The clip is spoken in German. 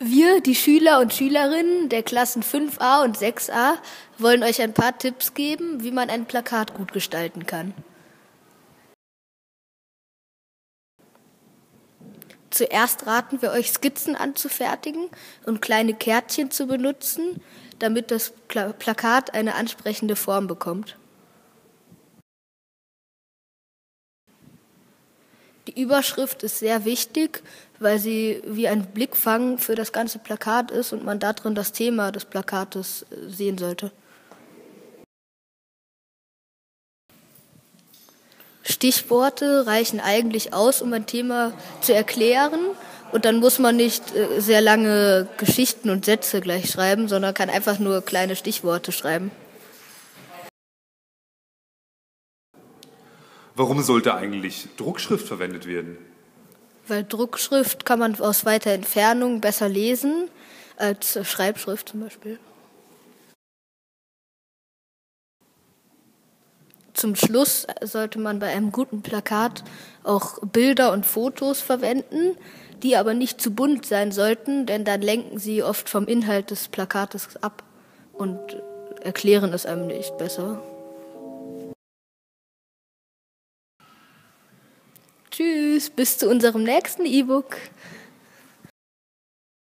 Wir, die Schüler und Schülerinnen der Klassen 5a und 6a, wollen euch ein paar Tipps geben, wie man ein Plakat gut gestalten kann. Zuerst raten wir euch, Skizzen anzufertigen und kleine Kärtchen zu benutzen, damit das Plakat eine ansprechende Form bekommt. Die Überschrift ist sehr wichtig, weil sie wie ein Blickfang für das ganze Plakat ist und man darin das Thema des Plakates äh, sehen sollte. Stichworte reichen eigentlich aus, um ein Thema zu erklären. Und dann muss man nicht äh, sehr lange Geschichten und Sätze gleich schreiben, sondern kann einfach nur kleine Stichworte schreiben. Warum sollte eigentlich Druckschrift verwendet werden? Weil Druckschrift kann man aus weiter Entfernung besser lesen als Schreibschrift zum Beispiel. Zum Schluss sollte man bei einem guten Plakat auch Bilder und Fotos verwenden, die aber nicht zu bunt sein sollten, denn dann lenken sie oft vom Inhalt des Plakates ab und erklären es einem nicht besser. Tschüss, bis zu unserem nächsten E-Book.